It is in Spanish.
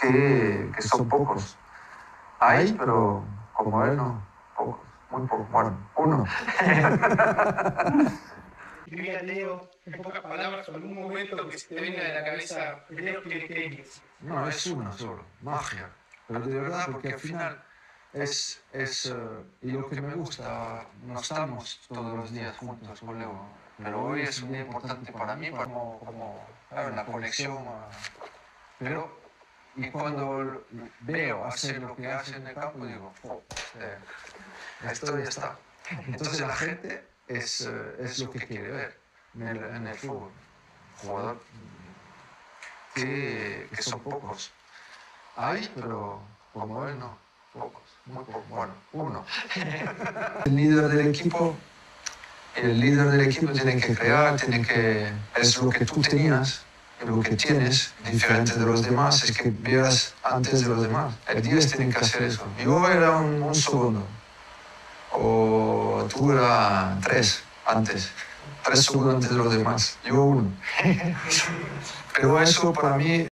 que, que son pocos. Hay, pero como él no, pocos, muy pocos. Bueno, uno. Diría Leo, en pocas palabras, o algún momento que se te venga de la cabeza, Leo Piritenis. No, es uno solo, magia. Pero de verdad, porque al final es, es eh, y lo que me gusta, no estamos todos los días juntos con Leo, pero hoy es un día importante para mí, como, como claro, la conexión. eh, Pero, y cuando veo hacer lo que hace en el campo, digo, "Oh, eh, esto ya está. Entonces la gente es, eh, es lo que quiere ver en el, en el fútbol. Jugador que, que son pocos. Hay, pero como él no, pocos, muy pocos. Bueno, uno. El líder del equipo, el líder del equipo tiene que crear, tiene que, es lo que tú tenías, lo que tienes, diferente de los demás, es que vivas antes de los demás. El 10 tiene que hacer eso. Yo era un, un segundo, o tú era tres antes, tres segundos antes de los demás, yo uno. Pero eso para mí